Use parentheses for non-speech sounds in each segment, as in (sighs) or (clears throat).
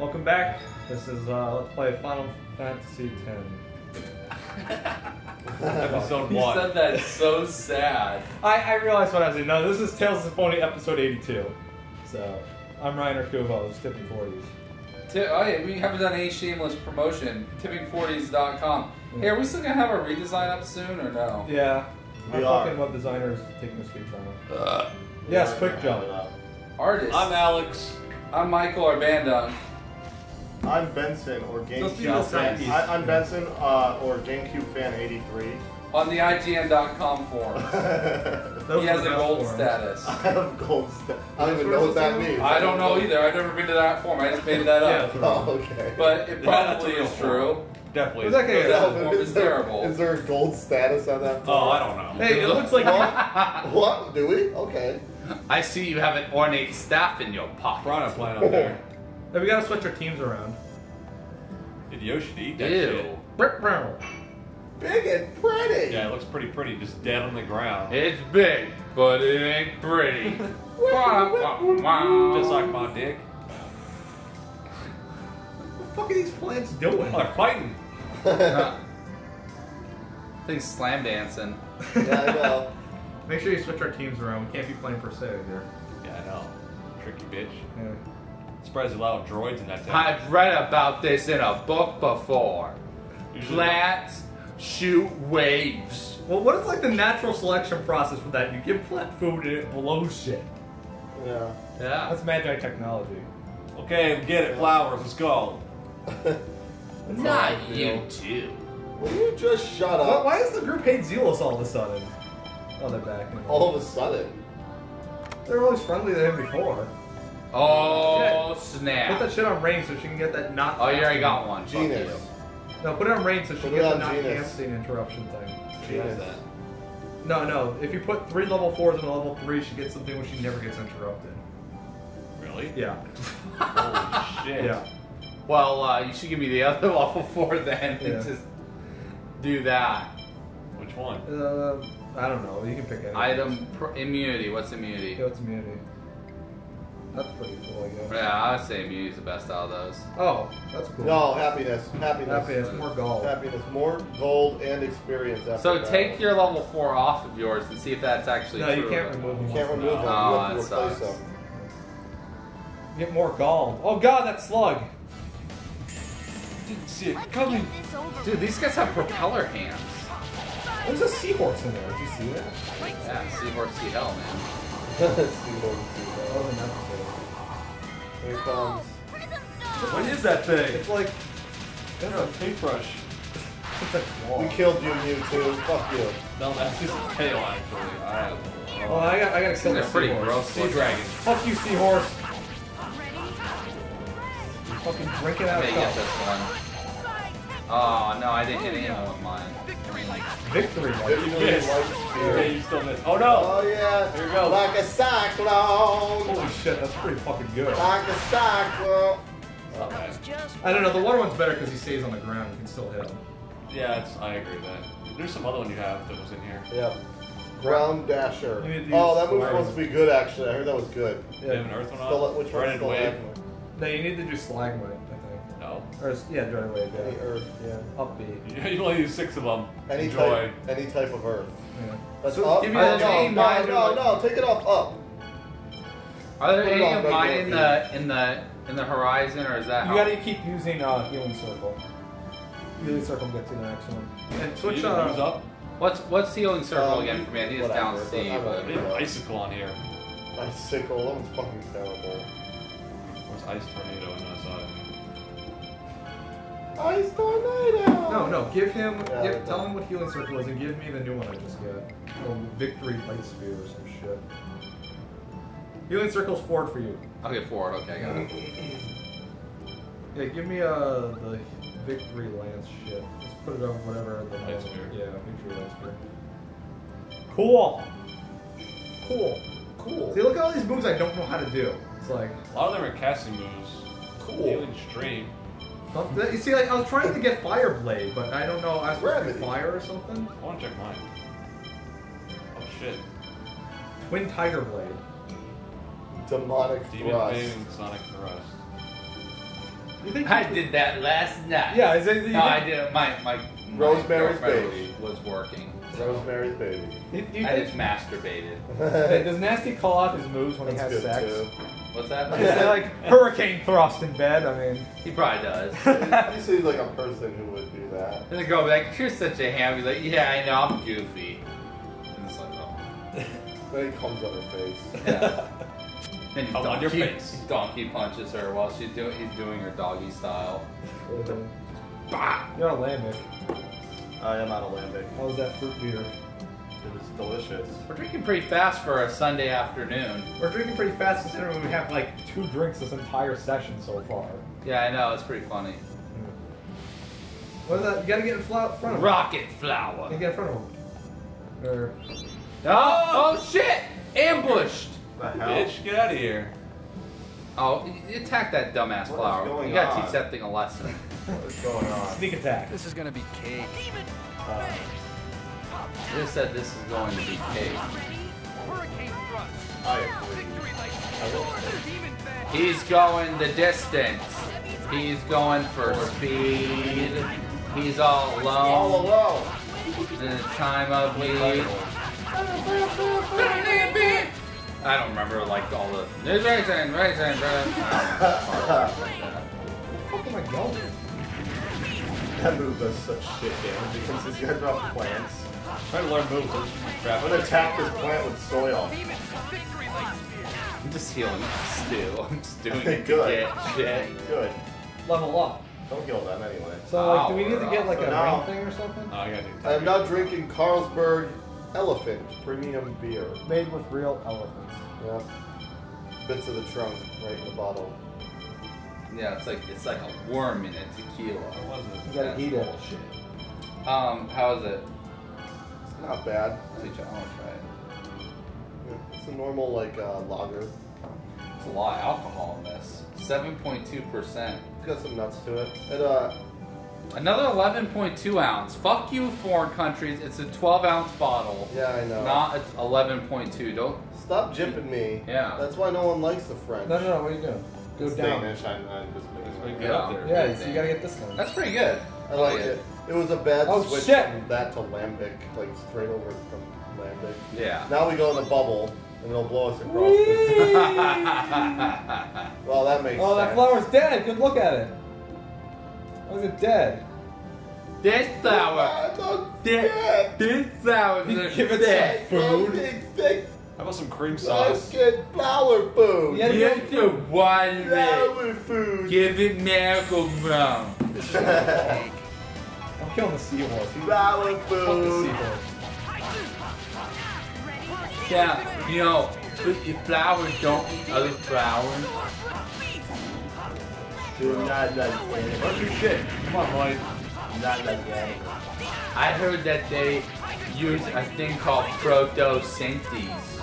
Welcome back. This is uh, let's play Final Fantasy X. (laughs) Episode one. You said that so sad. I, I realized what I was doing. No, this is Tales of Symphonia episode 82. So I'm Ryan Arcubo, this is Tipping 40s. Ti- oh yeah, we haven't done any shameless promotion. Tipping40s.com. Hey, are we still gonna have our redesign up soon or no? Yeah. We our are. fucking web designers taking a speech on it. Yes, quick jump. Artist. I'm Alex. I'm Michael Arbandon. I'm Benson or GameCube fan. I, I'm Benson uh, or GameCube fan 83. On the IGN.com forums. (laughs) He has a the gold forums. status. I have gold. status. I don't even know what that means. I don't know either. I've never been to that forum. I just made that (laughs) up. Yeah. Oh, okay. But it probably a is true. Definitely. Who's that guy? That is, form is there, terrible. is there a gold status on that? Form? Oh, I don't know. Hey, it looks like What? what? Do we? Okay. I see you have an ornate staff in your pocket. Piranha plant up there. Hey, we gotta switch our teams around. Did Yoshi eat that Ew. shit? Brr, brr. Big and pretty. Yeah, it looks pretty pretty, just dead on the ground. It's big, but it ain't pretty. Wah, wah, wah. Just like my dick. What the fuck are these plants doing? Oh, they're fighting. (laughs) Thing's slam dancing. yeah, I know. (laughs) Make sure you switch our teams around. We can't be playing per se here. Yeah, I know. Tricky bitch. Yeah. Surprised a lot of droids in that town. I've read about this in a book before. Usually- Plants shoot waves. Well, what is like the natural selection process for that? You give plant food and it blows shit. Yeah. Yeah. That's magi technology. Okay, get it. Flowers. Let's go. (laughs) Not how I you feel. too. Will you just shut Why, up? why is the group hate Zelos all of a sudden? Oh, they're back. All of a sudden. They were always friendly to him before. Oh snap. Put that shit on Raine so she can get that not. Oh, you already got one. Fuck Genis. you. No, put it on Raine so she Put can get the on not Genis. casting interruption thing. Genis. that? No, no. If you put three level fours in a level three, she gets something where she never gets interrupted. Really? Yeah. (laughs) Holy shit. Yeah. Well, uh, you should give me the (laughs) other level four then, and Yeah. just do that. Which one? Uh, I don't know. You can pick any. Item pr- immunity. What's immunity? Go to immunity. That's pretty cool, I guess. Yeah, I'd say immunity's the best out of those. Oh, that's cool. No, happiness. Happiness. Happiness, more gold. Happiness. More gold and experience. After So that. take your level four off of yours and see if that's actually No, true. you can't remove them. You can't remove them. Oh, you have to that replace sucks. them. Get more gold. Oh god, that slug. Didn't see it Let's coming. get this over Dude, these guys have propeller hands. There's a seahorse in there. Did you see that? Yeah, seahorse, see hell, man. See what we see That Here it comes. What is that thing? It's like It's a paintbrush. it's a claw. We killed you, Mewtwo. Fuck you. No, that's just a tail, actually. Alright. Oh, I got I gotta kill They're pretty seahorse. gross Sea dragon. Fuck you, seahorse. Fucking drink it out May of get this one. Oh, no, I didn't hit anyone with mine. Victory. Victory missed. light Yeah, you still missed. Oh no! Oh yeah. Here we go. Like a cyclone. Holy shit, that's pretty fucking good. Like a cyclone. Not bad. I don't know, the water one's better because he stays on the ground. You can still hit him. Yeah, it's, I agree with that. There's some other one you have that was in here. Yeah. Ground dasher. You need to Oh, that move's slime. supposed to be good actually. I heard that was good. You have an earth one Still, on? which one's Dreaded still wave? active? No, you need to do stalagmite, I think. No. Or, s- yeah, dreaded wave, Any yeah. earth, yeah. Upbeat. (laughs) You only use six of them. Any Enjoy. type, any type of earth. Yeah. That's So up. give me no, that no, name, no, mine, no, like- no, take it off up. Are there Put it any on of mine regular in the in the in the horizon, or is that? You how- gotta keep using uh, healing circle. Healing circle gets you the next one. And So switch you uh, use up. What's what's healing circle Um, again for me? I think it's down whatever, C. but I But They have icicle on here. Icicle, that one's fucking terrible. Where's ice tornado in that side? Ice tornado. No, no, give him, Yeah, give, tell him what healing circle is and give me the new one I just got. Oh, victory light spear or some shit. Healing circle's forward for you. I'll get forward. Okay, I got it. (clears throat) Yeah, give me uh the victory lance shit. Just put it over whatever the Light spear. Yeah, victory light spear. Cool. Cool. Cool. See, look at all these moves I don't know how to do. It's like, A lot of them are casting moves. Cool. Healing stream. Don't- you see, like I was trying to get fire blade, but I don't know. I was supposed to Gravity. fire or something. I want to check mine. Oh shit. Twin tiger blade. Demonic Demon thrust. Fang Sonic Thrust. You think I did that last night. Yeah, is it? You No, I did. My my my Rosemary's girlfriend Baby. was working. Rosemary's Baby. You, you I just masturbated. Does Nasty call out his moves when That's he has good sex? too. What's that? Is it like hurricane thrust in bed? I mean, He probably does. (laughs) he seems like a person who would do that. And the girl will be like, "You're such a ham." He's like, "Yeah, I know. I'm goofy." And it's like, oh. (laughs) Then he comes on her face. Yeah. Then he Come on donkey, your face. donkey punches her while she's doing he's doing her doggy style. Mm-hmm. bah! You're on lambic. I am out of lambic. How was that fruit beer? It was delicious. We're drinking pretty fast for a Sunday afternoon. We're drinking pretty fast considering we have like two drinks this entire session so far. Yeah, I know. It's pretty funny. What is that? You gotta get in fla- front of him. Rocket You flower. gotta get in front of him. Or, Oh, oh shit! Ambushed. The hell? Bitch, get out of here. Oh, y- attack that dumbass What is flower. going You gotta on? teach that thing a lesson. What's going on? sneak attack. This is gonna be cake. Uh, They said this is going to be cake. Hurricane thrust. I agree. Victory light. I will. Demon fang. He's going the distance. He's going for speed. He's all alone. All alone alone. in the time of need. I don't remember like all the. There's racing, racing, racing. (laughs) Where the fuck am I going? That move does such shit damage because these guys are plants. Try to learn moves. Crap. I'm gonna attack this plant with soil. Demon victory light spear. I'm just healing Stu. I'm just (laughs) doing it Good. get shit. Good. Level up. Don't kill them anyway. So like, do we need to get like So a now- thing or something? Oh, I gotta do I am now drinking Carlsberg Elephant Premium Beer. Made with real elephants. Yeah. Bits of the trunk right in the bottle. Yeah, it's like it's like a worm in a tequila. What was You it? gotta That's eat it. bullshit. Um, how is it? It's not bad. Let me try. I want to try it. Yeah, It's a normal like uh, lager. It's a lot of alcohol in this. Seven point two percent. It's got some nuts to it. It uh Another 11.2 ounce. Fuck you, foreign countries. It's a 12 ounce bottle, yeah I know. not 11.2 Don't. Stop jipping me. Yeah. That's why no one likes the French. No, no, no. What are you doing? Go It's down. Danish. I'm, I'm just It's making like get up. up there. Yeah, so you gotta get this one. That's pretty good. I like it. It was a bad Oh, switch shit. from that to lambic, like straight over from lambic. Yeah. Now we go in the bubble, and it'll blow us across. Whee! (laughs) well, that makes oh, sense. oh, sense. that flower's dead. Good look at it. Why is it dead? this flower. Don't This, this flower Give it sick. Don't get. How about some cream Let's sauce? get flower food. Yeah. Give the one it. Flower food. Give it miracle ground. (laughs) I'm killing the seahorse. He's flower fuck the food. seahorse. Yeah, you know, but your flowers don't eat other flowers. Do not like that. Don't do shit. Come on, Lloyd. Not like that. I heard that they use a thing called protosynthesis.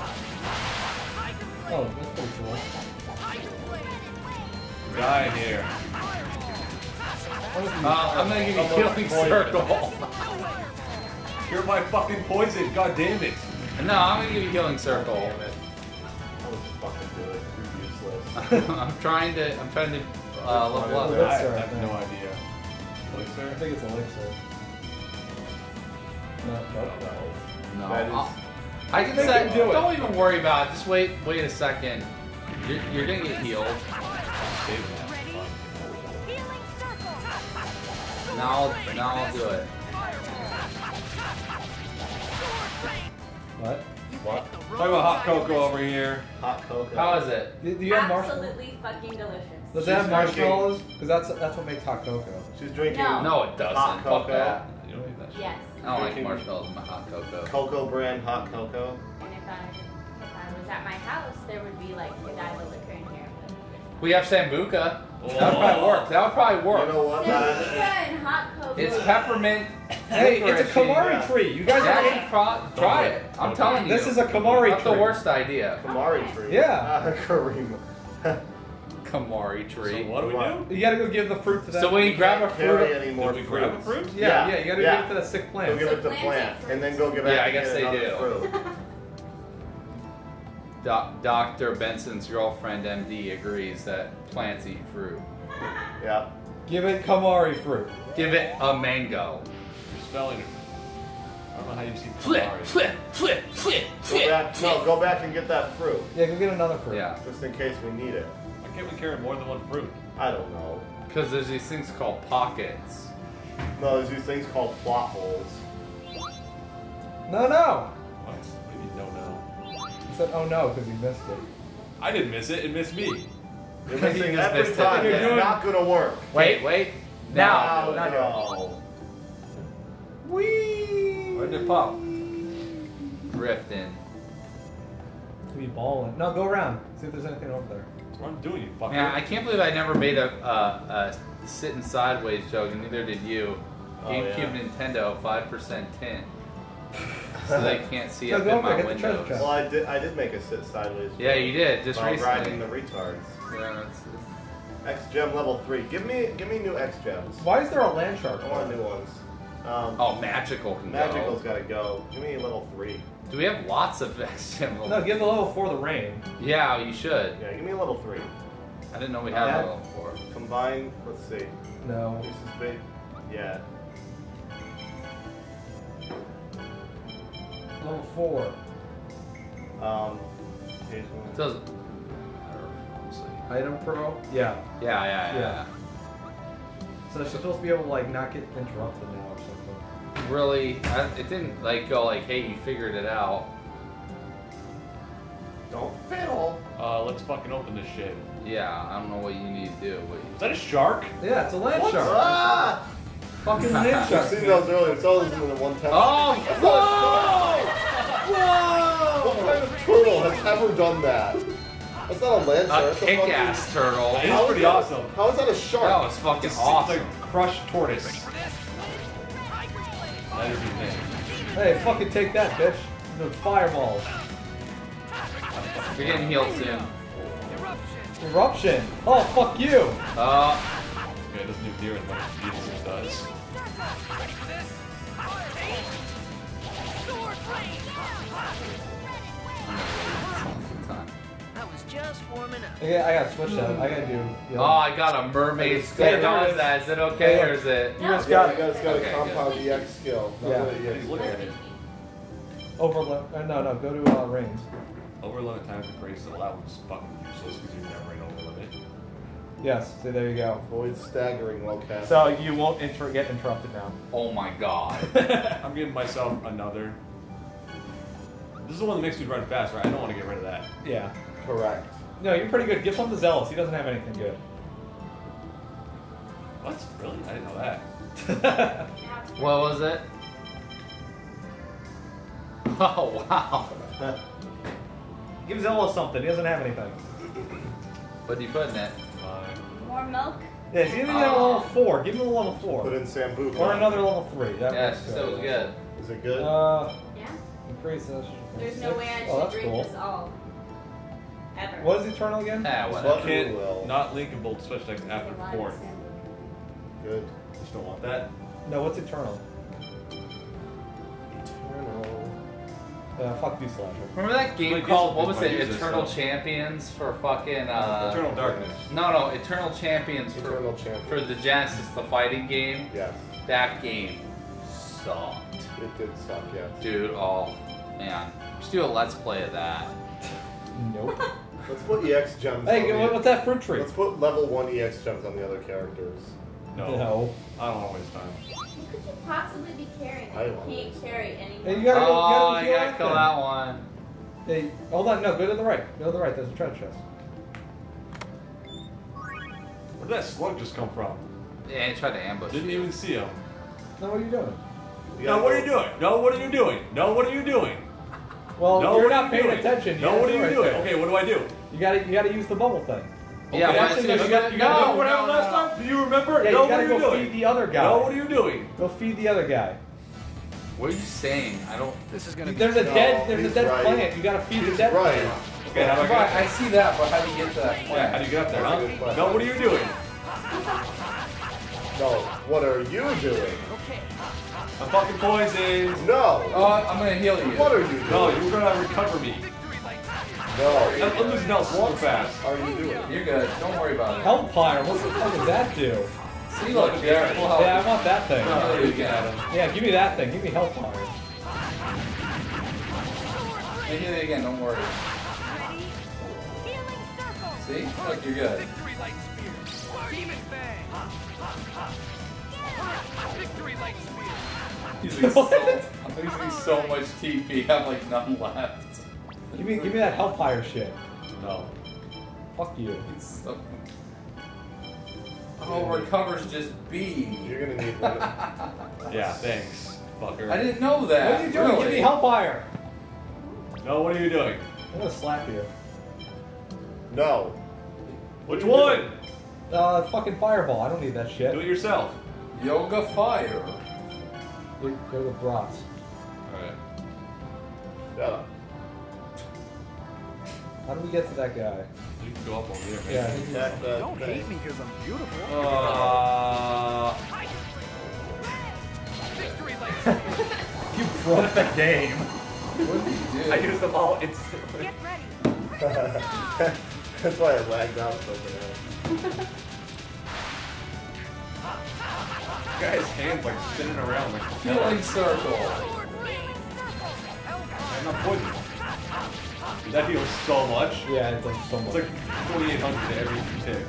Oh, that's pretty cool. Die here. What is he- Uh, I'm gonna give you Killing Circle. (laughs) You're my fucking poison. God damn it. No, I'm gonna give you Healing Circle. Damn it. That was fucking good. You're useless. (laughs) I'm trying to, I'm trying to uh, level up. I I have no idea. I think it's elixir. No, nope. No, That is- I'll- I can Make say, do it. don't even worry about it. Just wait, wait a second. You're, you're gonna get healed. Now, I'll, now I'll do it. What? What? Talk about hot cocoa over here. Hot cocoa. How is it? Do, do you have marshmallows? Absolutely fucking delicious. Does it have marshmallows? Because that's that's what makes hot cocoa. She's drinking No. No, it doesn't. Hot Fuck cocoa. that. You don't need that shit. Yes. I don't like marshmallows in my hot cocoa. cocoa brand hot cocoa. And if I if I was at my house, there would be like Godiva liquor in here. We have Sambuca. That would probably work. That would probably work. You know what? Sambuca and hot cocoa. It's peppermint. Hey, it's a Kamari yeah. tree. You guys are Yeah, pro- try it. I'm telling you. This is a Kamari Not tree. the worst idea. (laughs) Kamari tree. Yeah. Ah, Karima. Kamari So tree. what do we do? You gotta go give the fruit to that. So when you grab a fruit, any more Did we grab a fruit? yeah, Yeah, yeah, you gotta yeah. give it to that sick Go plant. give it to So plants plant, and then go give back Yeah, I and guess get they another (laughs) do. Dr. Benson's girlfriend, MD, agrees that plants eat fruit. Yeah. Give it Kamari fruit. Give it a mango. You're spelling it. I don't know how you see Flip, Kamari. flip, flip, flip, Go flip. back. No, go back and get that fruit, Yeah, go get another fruit. Yeah, just in case we need it. Why can't we carry more than one fruit? I don't know. because there's these things called pockets. No, there's these things called plot holes. No, no. Said, oh no, because he missed it. I didn't miss it. It missed me. You're You missing just every missed it. time. You're It's doing- not gonna work. Wait, wait. Now. now no. Whee! Where'd it pop? Drifting. To be balling. No, go around. See if there's anything over there. That's what I'm doing, you fucker. Yeah, I can't believe I never made a, uh, a sitting sideways joke, and neither did you. Oh, GameCube, yeah. Nintendo, five percent tint, so they can't see (laughs) No, up go in over there, my get the treasure windows. Well, I did. I did make a sit sideways. Yeah, you did just while recently. riding the retards. Yeah, that's, that's- EX gem level three. Give me, give me new EX gems. Why is there a land shark? I want new ones. Um, Oh, magical can Magical's go. gotta go. Give me level three. Do we have lots of (laughs) EX gem? No, give the level four the Raine. Yeah, you should. Yeah, give me a level three. I didn't know we had Yeah. a level four. Combine. Let's see. No. This is big. Yeah. Level four. Um. It doesn't. Honestly. Item pro. Yeah. Yeah, yeah, yeah. Yeah. So she's supposed to be able to like not get interrupted now or something. Really, I, it didn't like go like, hey, you figured it out. Don't fiddle. Uh, let's fucking open this shit. Yeah, I don't know what you need to do. But Is that a shark? Yeah, it's a land What? shark. Fucking land I've seen those earlier. I saw those in the one time. Oh! What kind of turtle has ever done that? That's not a land shark. A that's fucking- kick-ass turtle. It is pretty that- awesome. How is that a shark? That was fucking It's awesome. like crushed tortoise. That'd be. Hey, fucking take that, bitch. The fireballs. You're getting healed soon. Eruption. Oh, fuck you. Uh, Okay, it doesn't do near as much as Jesus does. time. I was just up. Okay, I gotta switch that. I gotta do. Oh, I got a mermaid skill. Hey, there How is is. that? Is it okay or is it? You just Yeah, got you guys got Okay, a compound EX skill. not Yeah. really EX He's looking at it. overload. Uh, no, no, go to uh, range. Over limit times increase, so that one's fucking useless because you're never in over limit. Yes. See, there you go. Avoid staggering while casting. So you won't inter- get interrupted now. Oh my god. (laughs) I'm giving myself another. This is the one that makes me run fast, right? I don't want to get rid of that. Yeah. Correct. No, you're pretty good. Give some to Zelos. He doesn't have anything good. What? Really? I didn't know that. Now (laughs) What was it? (laughs) Oh wow. Give Zelos something. He doesn't have anything. What are you putting it? Fine. more milk. Yeah, give him a level four. Give him a level four. Put in Sambuca. Or another level three. That Yes, works that was good. Is it good? Uh, Yeah. increase this. There's no way I should Oh, that's drink cool. this all. Ever. What is Eternal again? Ah, What? whatever. Can't, will. not linkable to switch decks after There's a lot of fourth. salmon. good. Just don't want that. No, what's Eternal? Eternal. Uh, fuck you, Slasher. Remember that game Like, called this what is was my it? user Eternal stuff. Champions for fucking uh Eternal Darkness. No no, Eternal Champions for Eternal champion. for the Genesis, the fighting game. Yes. That game sucked. It did suck, yes. Dude, oh man. Just do a let's play of that. Nope. (laughs) Let's put EX gems hey, on what- what's that fruit tree? Let's put level 1 EX gems on the other characters. No. No. I don't want to waste time. What could you possibly be carrying I that don't you can't carry anymore? Hey, you gotta go. oh, you you gotta, oh, gotta kill that that one. Hey, hold on. No, go to the right. Go to the right. There's a treasure chest. Where did that slug just come from? Yeah, he tried to ambush. Didn't you. even see him. No, what are you doing? You No, what go- are you doing? No, what are you doing? No, what are you doing? Well, no, you're not you paying doing? attention. You No, what are you right doing? there. Okay, what do I do? You gotta, you gotta use the bubble thing. Yeah, Okay, but actually, it's no, you gotta- you gotta no, go- what happened no, last no. time? Do you remember? Yeah, no, you gotta what are you go doing? feed the other guy. No, what are you doing? Go feed the other guy. What are you saying? I don't This is gonna be There's a No, dead, there's a dead right. plant. You gotta feed the dead right. plant. Okay, how do I get Right, up there? I see that, but how do you get to that point? Yeah, how do you get up there, That's huh? No, what are you doing? No, what are you doing? okay. I'm fucking poisoned. No! Oh, I'm gonna heal you. What are you doing? No, you're gonna recover me. Victory lights here. No. I'm, I'm losing health super fast. How are you doing? You're good. Don't worry about it. Hellfire, what the fuck does that do? See, look, Jared, full health. Yeah, I want that thing. I'll do it again. Yeah, give me that thing. Give me Hellfire. I hit it again. Don't worry. See, look, you're good. Victory light spear. Demon fang. Victory light spear. Using so, (laughs) I'm using so much TP. I have like none left. Give me, give me that Hellfire shit. No. Fuck you. So- Oh, recovers just B. You're gonna need one. (laughs) Yeah, thanks, fucker. I didn't know that. What are you doing? Give Really? me Hellfire. No, what are you doing? I'm gonna slap you. No. Which are you one? doing? Uh, fucking Fireball. I don't need that shit. Do it yourself. Yoga fire. Go go to brats. Alright. Shut up. How do we get to that guy? You can go up over there, Yeah, I man. think Attack that Don't thing. hate me because I'm beautiful. Uh, Victory. (laughs) You broke the game. What did you do? I used them all instantly. Get ready. (laughs) That's why I lagged out so bad. (laughs) guy's hands like spinning around like Healing circle. I'm not poisoned. Dude, that heals so much. Yeah, it does so much. It's much. like 4,800 to every tick.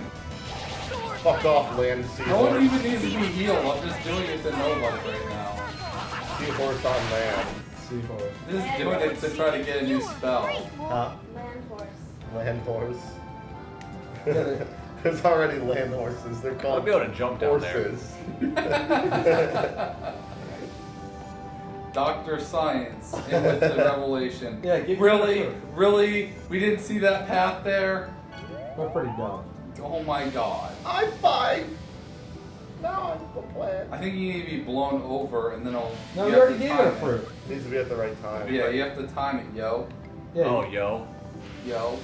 Fuck off, land sea. No one even needs to be healed. I'm just doing it to nobody right now. Seahorse on land. Seahorse. Just doing it to try to get a new spell. Huh? Land horse. Land (laughs) horse. There's already land horses. They're called I'll called be able to jump down there. (laughs) (laughs) horses. Doctor Science in with the (laughs) revelation. Yeah, give really, the- really, we didn't see that path there. We're pretty dumb. Oh my god! I'm fine. Now I'm the plan. I think you need to be blown over, and then I'll. No, you you already gave it a fruit. Needs to be at the right time. Yeah, you have to time it, yo, Yeah, Oh, yo. yo.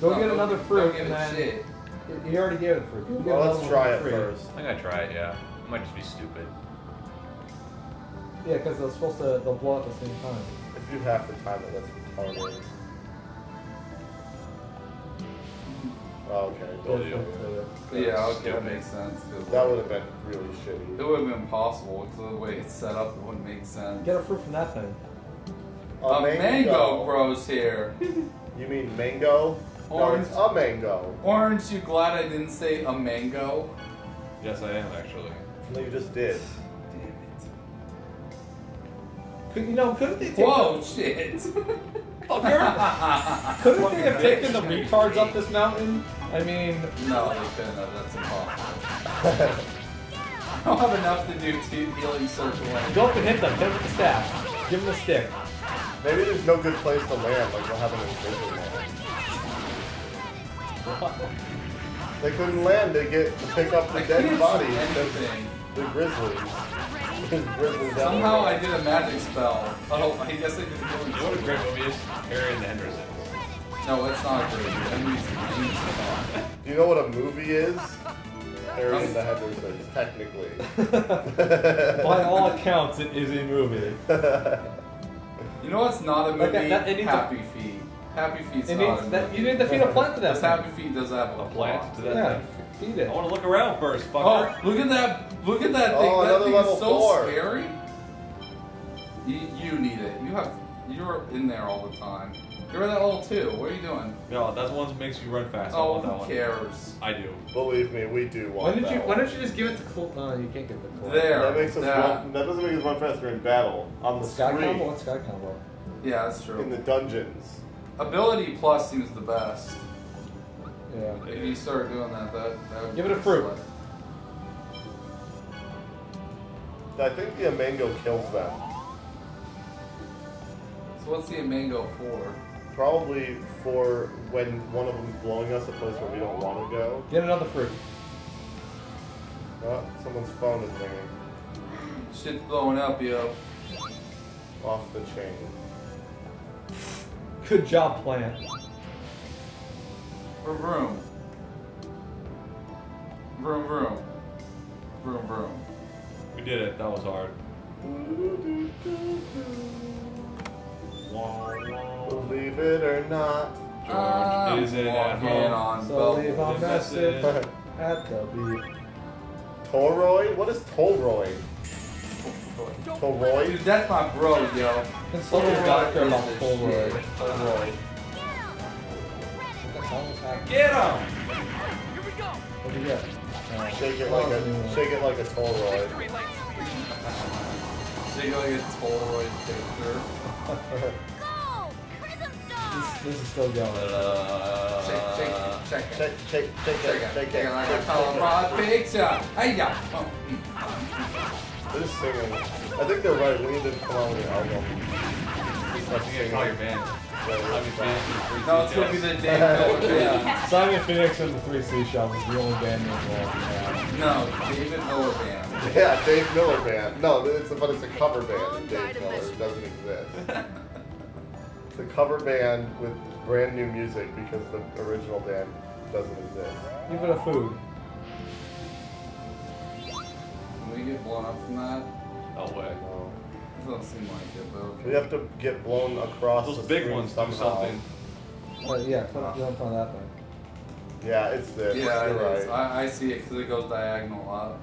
go No, get don't- another don't fruit give and it then shit. you already gave it a fruit. Well, let's try it free. first. I think I try it, yeah. It might just be stupid. Yeah, because they're supposed to they'll blow at the same time. If you have to time it, that's retarded. Oh, okay. Well, don't you- do. Yeah, okay, that Stupid. makes sense. 'cause That would have been really shitty. It would have been impossible. because the way it's set up, it wouldn't make sense. Get a fruit from that thing. A mango grows here. (laughs) You mean mango? No, Orange. it's a mango. Aren't you glad I didn't say a mango? Yes, I am, actually. No, you just did. Damn Could, you know, couldn't they take Whoa, shit. (laughs) The, couldn't they have taken the retards up this mountain? I mean, no, they couldn't have. That's impossible. (laughs) I don't have enough to do two healing circle. go up and hit them. Hit them with the staff. Give them the stick. Maybe there's no good place to land, like we'll have an invasion land. (laughs) They couldn't land, they get to pick up the I dead can't bodies. see because anything. The grizzlies. There's grizzlies Somehow I did a magic spell. Oh, I guess I did healing You know what a circle. great movie is? Harry and the Hendersons. No, it's not a great movie. That movie's amazing. Do you know what a movie is? Harry and the Hendersons, technically. (laughs) By all accounts, it is a movie. (laughs) You know what's not a Like movie? that- that- it needs a- Happy Feet. Happy Feet's It not needs that, you need to feed a plant to that Because thing. Happy Feet does have a, A plant to that Yeah, thing. feed it. I want to look around first, Oh, look at that! Look at that Oh, thing. that another thing level is so four. scary. You, you need it. You have. You're in there all the time. You're in that level too. What are you doing? No, that's one that makes you run fast. I Oh, want that who one. cares? I do. Believe me, we do Why want did you? that Why one. don't you just give it to Cool? No, you can't give it to Cool. There. That makes us that. run. That doesn't make us run faster in battle. On the Sky street, combo. What's sky combo? Yeah, that's true. in the dungeons. Ability plus seems the best. Yeah. If you start doing that, that, that would Give be it a fruit. slick. I think the mango kills them. So what's the mango for? Probably for when one of them's blowing us a place where we don't want to go. Get another fruit. Oh, someone's phone is ringing. Shit's blowing up, yo. Off the chain. Good job, plant. Vroom vroom. Vroom vroom. Vroom vroom. We did it. That was hard. Believe it or not, Ah, is it at walking home? on So Bubble. leave on Message. message at the beat. Toroid? What is Toroid? Toroid? Dude, that's my bro, yo. Consult your doctor about Polaroid is the Polaroid. shit. Polaroid. What the hell is happening? Get him! Here we go. What do you get? Uh, Shake it well, like new a one. shake it like a Toroid. Victory light speed. So you like a Polaroid picture. This, this is still going. Uh, shake, shake, shake it. Shake shake shake Shake it, it. shake Shake it. it like a shake it. Polaroid picture. Hey, yeah. Oh, mm. They're just singing. I think they're right. We need to come out with an album. Just like You gotta call your singing. band. Yeah, I'll be No, it's gonna be the Dave Miller band. Simon Phoenix and the Three Seashells is the only band name we'll have. No, David Miller band. Yeah, Dave Miller band. No, it's a, but it's a cover band. and Dave Miller It doesn't exist. It's a cover band with brand new music because the original band doesn't exist. Give it a food. Can we get blown up from that? No way. No. Doesn't seem like it, but We have to get blown across Those the big ones do somehow. something. But yeah, put it on that thing. Yeah, it's this. Yeah, You're it right. is. I, I see it because it goes diagonal up.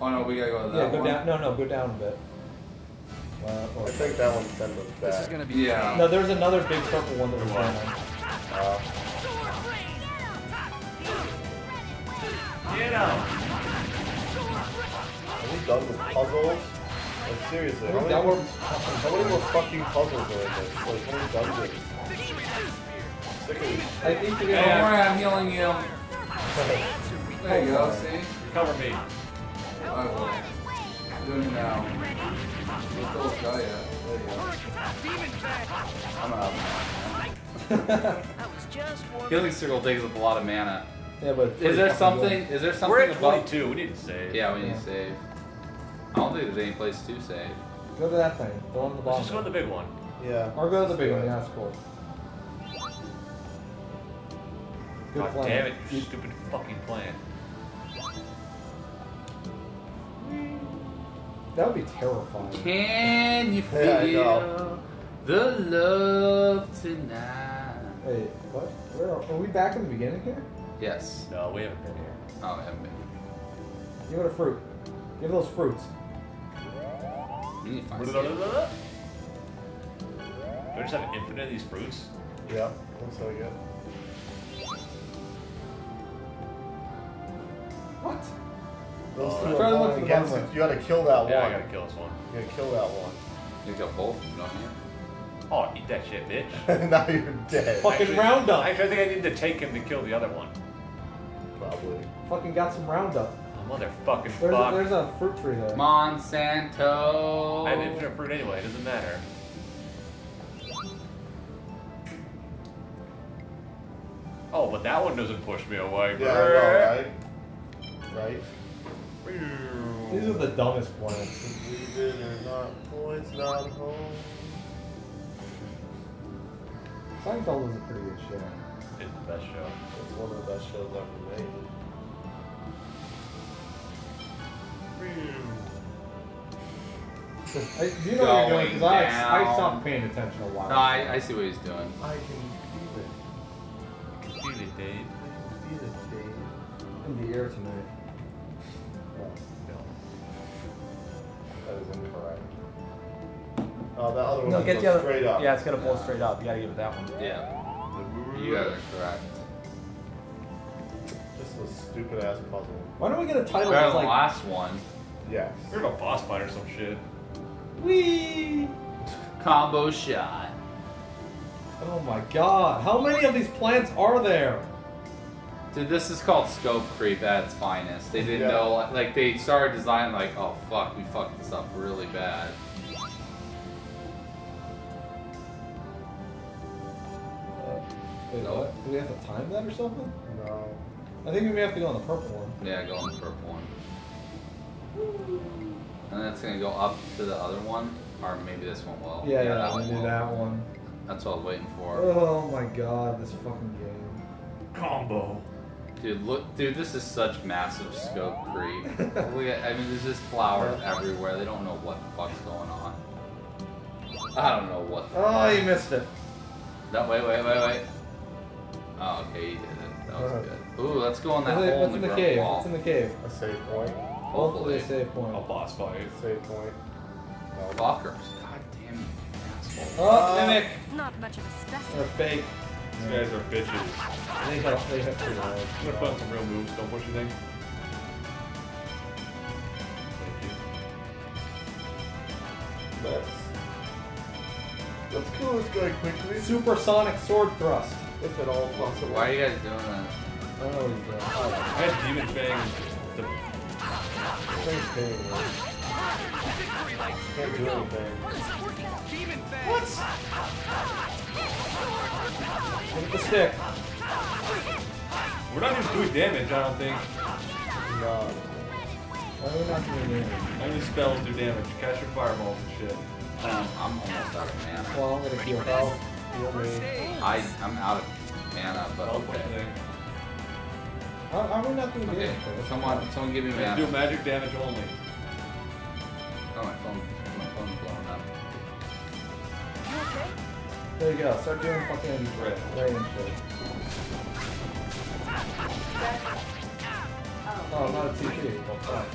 Oh no, we gotta go to that Yeah, go one. down. No, no, go down a bit. Uh, or- I think that one sent us This is gonna be. Yeah. no, there's another big purple one that was down. Uh, Get him! Are we done with puzzles? Like seriously, how many, more, how many more fucking puzzles are in this? Like how many dungeons? Sick of these. I think you're Don't worry, uh, I'm healing you. There you go, see? Cover me. I will. Doing it now. Let's go, guy yet. There you go. I'm out. That was just. Healing circle takes up a lot of mana. Yeah, but Is there something? Is there something We're at about? 22. We need to save. Yeah, we need Yeah. to save. I don't think there's any place to save. Go to that thing. The one on the Let's just go to the big one. Yeah. Or go to the big one. Yeah, that's cool. Good God plan. damn it, you stupid fucking plan. That would be terrifying. Can you Yeah, I feel know. the love tonight? Hey, what? Where are, are we back in the beginning here? Yes. No, we haven't been here. Oh, I haven't been. Give it a fruit. Give those fruits. You need to Do. I just have infinite of these fruits? Yeah. Looks like it. What? Those Uh, two try to are look the against it. You gotta kill that Yeah, I gotta kill this one. You gotta kill that one. You got both, of don't you? Oh, eat that shit, bitch. (laughs) now you're dead. Fucking Actually- Roundup. Actually, I think I need to take him to kill the other one. Probably. Fucking got some Roundup. Motherfucking There's a, fuck. there's a fruit tree there. Monsanto. I have infinite fruit anyway, it doesn't matter. Oh, but that one doesn't push me away. Yeah, I know, right? Right? These are the dumbest plants. Believe it or not, boys not home. Seinfeld was a pretty good show. It's the best show. It's one of the best shows I've ever made. I, do you know what you're doing? Because I, I stopped paying attention a while. No, I, I see what he's doing. I can feel it. I can Feel it, Dave. I can feel it, Dave. in the air tonight. That is incorrect. Oh, that other one No, goes get the other. straight up. Yeah, it's gonna blow straight up. You gotta give it that one. Yeah. You guys are correct. Just a stupid ass puzzle. Why don't we get a title Better that's than the last one. Yes. We're in a boss fight or some shit. Wee? Combo shot. Oh my god! How many of these plants are there? Dude, this is called scope creep at its finest. They didn't Yeah. know, like, they started designing like, oh fuck, we fucked this up really bad. Uh, wait, No. what? Do we have to time that or something? No. I think we may have to go on the purple one. Yeah, go on the purple one. And then it's gonna go up to the other one, or maybe this one will. Yeah, yeah, that I'm one gonna do that one. That's what I was waiting for. Oh my god, this fucking game. Combo. Dude, look, dude, this is such massive scope creep. (laughs) look at, I mean, there's just flowers everywhere. They don't know what the fuck's going on. I don't know what. The Oh, you missed it. No, wait, wait, wait, wait. Oh, okay, you did it. That was Uh-huh. good. Ooh, let's go on that What's in- hole What's in in the, the cave? wall. What's in the cave? A save point. Hopefully a Hopefully. save point. A boss fight. Save point. No. Fuckers. God damn you, asshole. Oh, uh, mimic. Not much of a They're fake. These guys are bitches. They have, they have to I'm gonna put on some real moves. Don't push anything. Thank you. Let's let's kill this guy quickly. Supersonic sword thrust. If at all possible. Why are you guys doing that? I don't know what he's doing. I had Demon Fang. The, Thing's pain, man. Can't do anything. Look at the stick. we're not even doing damage, I don't think. No. Why are we not doing damage? How many spells do damage? Cast your fireballs and shit. Um, I'm almost out of mana. Well, I'm gonna heal Health. health. Heal me. I, I'm out of mana, but okay. Thing. How, how are we not doing Okay, damage? What's someone, someone give me Yeah, do magic damage only. Oh, my phone, my phone's blowing up. Okay. There you go. Start doing fucking Right. Raine shit. Oh, not a TP. Well, fuck.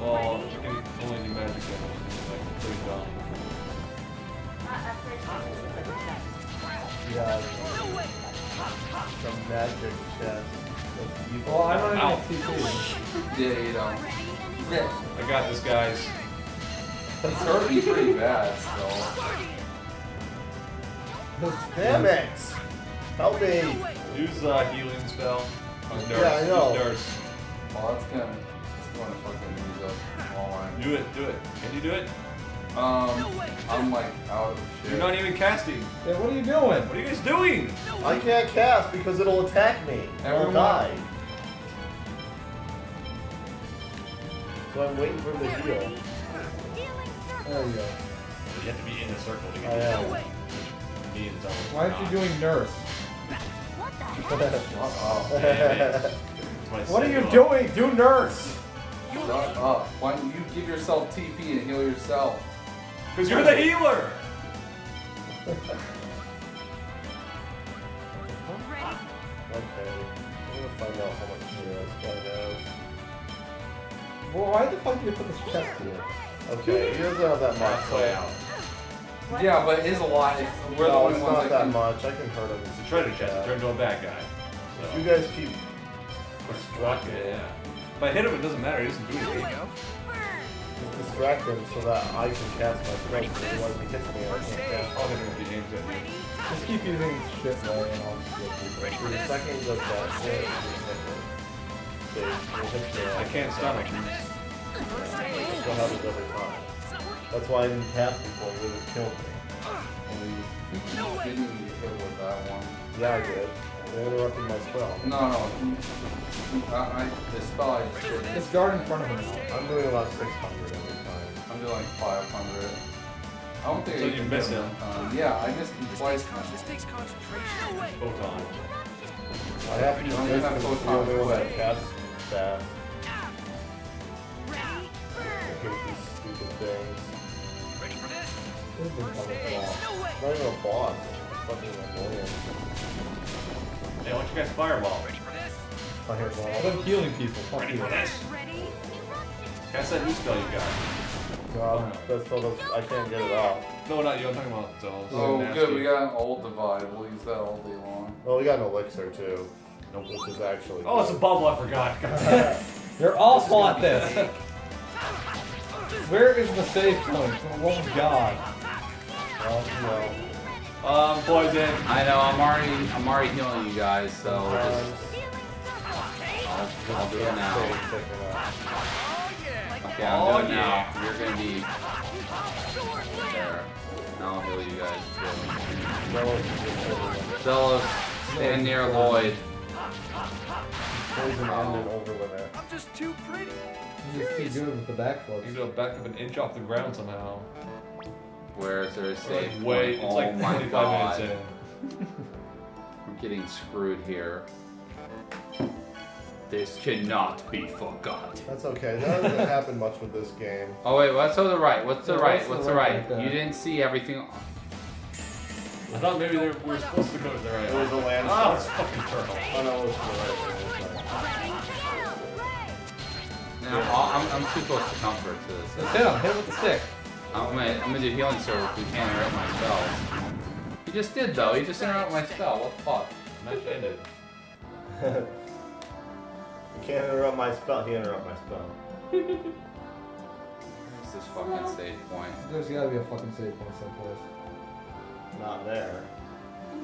Well, you can only do magic damage. Like, pretty dumb. At first, I was like, okay. Yeah. Some magic chest. That's. Well, I don't Ow. have any TP. Yeah, you don't. Yeah. I got this, guys. It's hurting pretty bad still. Damn it! Help me! Use uh, healing spell. Use nurse. Yeah, I know. Use nurse. Well, that's gonna, it's gonna fucking use up all mine. Do it, do it. Can you do it? Um, I'm like out of shit. You're not even casting. Yeah, what are you doing? What are you guys doing? I can't cast because it'll attack me. I'll die. So I'm waiting for the heal. There you go. You have to be in the circle to I get am. the means Why aren't you doing nurse? (laughs) Uh-oh. What are you doing? Do nurse. Shut up. Why don't you give yourself TP and heal yourself? Because you're the healer! Okay. I'm gonna find out how much heal this guy has. Well, why the fuck do you put this chest here? Okay, he doesn't have uh, that much. Halfway out. Yeah, but it is a lot. If we're the no, only it's ones not that that can. much. I can hurt him. It's a treasure chest. It turned into a bad guy. If So. you guys keep Yeah, distracting, yeah. If I hit him, it doesn't matter. He doesn't do anything. Just distract him so that I can cast my spell. Because otherwise he hits me and I can't cast. I'll hit him if he aims at me. Just keep using shit way and I'll just get people. The second he does that, shit, you hit me. They, they hit me. I can't stun him. Still happens every time. That's why I didn't cast before. He would have killed me. Only, Didn't even get hit with that one. yeah, I did. They interrupted my spell. No, no. I, I, the spell I just did. Guard in front of him. I'm doing about 600 every time. I'm doing like 500. I don't think So I you can miss him. Um, yeah, I missed him twice. This takes concentration. Photon. I have to use Don't this have because it's the photon that quick. casts fast. I hate these stupid things. Ready for this? This is a boss. No way. Not even a boss. It's fucking annoying. Hey, why don't you guys fireball? Ready for this? Fireball. I've been healing people. Fuck Ready you. for this? Cast that new spell you got. God, that spell does, I can't get it off. No, not you. I'm talking about so. Oh, nasty. good. We got an old divide. We'll use that all day long. Well, we got an elixir too, Nope. which is actually. Oh, it's a bubble. I forgot. God damn it. You're awful at this. Where is the save point? Oh God. Well, you know, Um, poison. I know. I'm already. I'm already healing you guys. So sometimes just. I'll, I'll do it save now. picking up. Okay, I'm Oh, doing it yeah. now. You're gonna be there. Now I'll heal you guys too. Zelos is just over Zelos, stand near Lloyd. Poison and an over limit. I'm just too pretty. You just keep doing with the He's backflips. gonna back up an inch off the ground somehow. Where is there a save Like, wait, it's oh like my 25 god. minutes in. I'm getting screwed here. This cannot be forgotten. That's okay. That doesn't happen much with this game. Oh wait, what's to the right? What's the Yeah, right? what's the the right right? like? You didn't see everything. I thought maybe they were, we were supposed to go to the right. It was a land Oh, ah, it's fucking turtle. Oh no, it was the right. No, I'm, I'm too close to comfort to this. Let's hit him. Hit him with the stick. I'm gonna, I'm gonna do healing service. We can't interrupt my spell. He just did though. He just interrupted my spell. What the fuck? Match ended. (laughs) You can't interrupt my spell. He interrupt my spell. Where's (laughs) this fucking save point? There's gotta be a fucking save point someplace. Not there.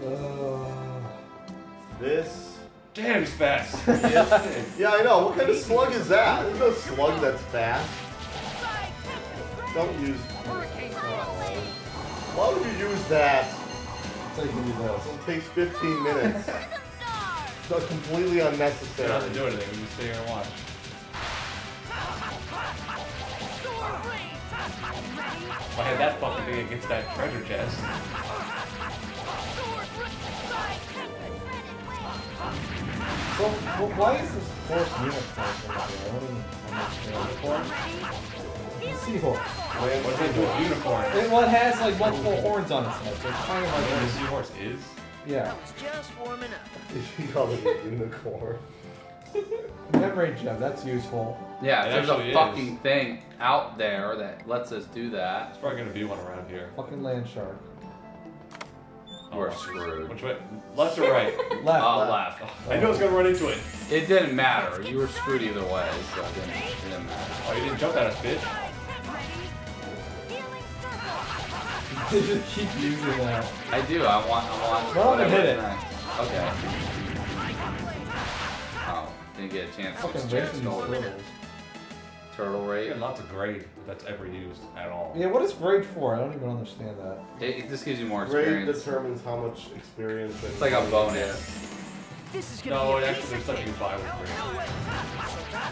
Uh, This. Damn, he's fast. (laughs) Yeah, I know. What kind of slug is that? There's no slug that's fast. Don't use. Why would you use that? so you this. It takes 15 minutes. (laughs) It's completely unnecessary. They don't have to do anything. We just stay here and watch. If I had that fucking thing against that treasure chest. So, well, why is this horse unicorn thing here? I don't understand. Unicorn? Seahorse. What's it do? Unicorn. It, well, it has like multiple horns on its head, so it's kind of What a like oh, seahorse is? yeah. was just warming up. You call it a unicorn. (laughs) Memory gem. That's useful. Yeah, It there's a actually is. fucking thing out there that lets us do that. There's probably gonna be one around here. Fucking land shark. We're Oh, screwed. Which way? Left or right? (laughs) Oh, left. Oh, left. left. I knew I was gonna run into it. It didn't matter. You were screwed either way, so it didn't, it didn't matter. Oh, you didn't jump at us, bitch. You just keep using that. I do. I want. I want. Well, then whatever hit it. next. Okay. Oh, didn't get a chance to Fucking exchange racing these turtle, turtles. turtle We rate. got lots of grade that's ever used at all. Yeah, what is grade for? I don't even understand that. It, it just gives you more Grade experience. Grade determines how much experience. It's like a money you bonus. This is gonna No, be it a actually there's stuff you can buy with grade.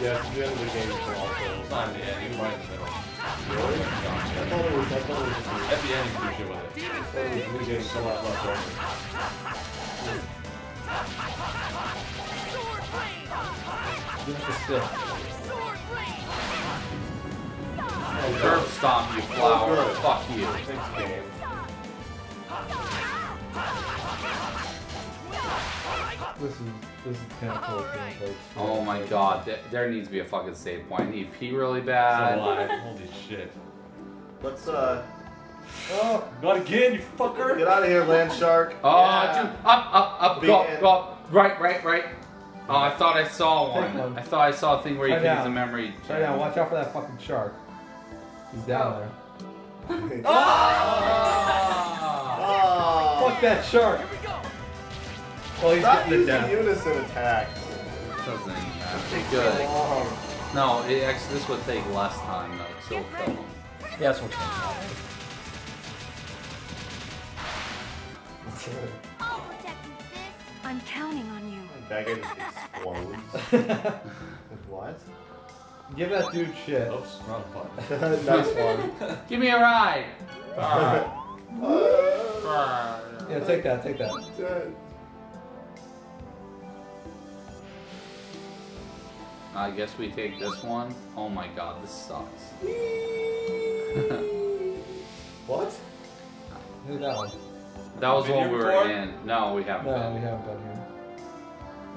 Yeah, at the end of the game you can also. It's not the end. You can buy it in the middle. Really? I thought it was. I thought it was. just- At the end, you can do shit with it. I thought it was We're getting so much left over. Give it the stick. Curb stomp, you flower. good. Fuck you. Thanks, game. This is this is pinnacle of gameplay. Oh my god, th- there needs to be a fucking save point. I need to pee really So bad. alive. Holy shit. Let's uh. Oh, Not again, you fucker! Get out of here, land shark. Oh, Yeah. dude, up, up, up, Be go, up, in. go up. Right, right, right. Oh, I thought I saw one. one. I thought I saw a thing where you Try can use down. a memory. try down. Watch out for that fucking shark. He's down there. (laughs) Ah. Fuck that shark. Well, he's Stop getting it using down. unison attacks. Doesn't matter. Takes Good. so long. No, it actually this would take less time though. So kill him. Yeah, that's what I'll protect you, sis. I'm counting on you. That guy just explodes. (laughs) (laughs) what? Give that dude shit. Oops, wrong button. (laughs) nice one. Give me a ride. Alright. Yeah, take that, take that. I guess we take this one. Oh my god, this sucks. (laughs) what? Do that one. That was Been when we were before? in. No, we haven't No, been. we haven't been here.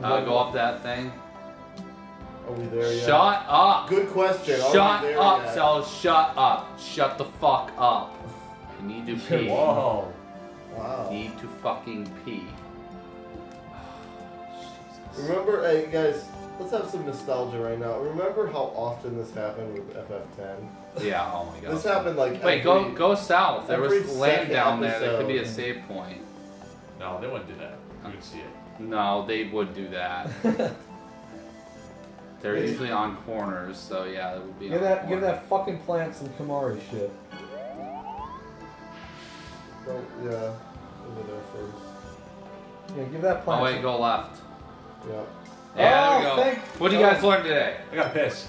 Uh, go up that thing. Are we there yet? Shut up. Good question. Are Shut we there up, yet? Cell. Shut up. Shut the fuck up. I need to (laughs) pee. Whoa. Wow. Need to fucking pee. (sighs) Jesus. Remember, hey guys, let's have some nostalgia right now. Remember how often this happened with FF10? Yeah. Oh my god. This happened like Wait, go every- go south. There was land second down there. There could be a save point. No, they wouldn't do that. You would see it. No, they would do that. (laughs) They're usually on corners, so yeah, that would be. Give on that, the give that fucking plant some Kamari shit. Don't, yeah, over there first. Yeah, give that oh, plant. Oh wait, some- go left. Yeah. Yeah, Oh, there we go. thank What do you guys learn today? I got pissed.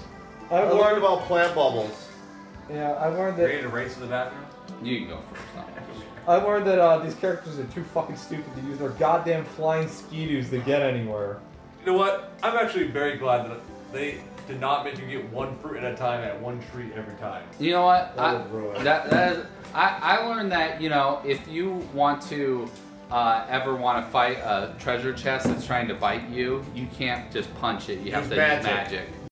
I I learned learned. about plant bubbles. Yeah, I learned that. Ready to race to the bathroom? You can go first. I learned that uh, these characters are too fucking stupid to use their goddamn flying skidoos to get anywhere. You know what? I'm actually very glad that they did not make you get one fruit at a time at one tree every time. You know what? That I, that, that is, I, I learned that, you know, if you want to uh, ever want to fight a treasure chest that's trying to bite you, you can't just punch it. You have Use to magic. use magic.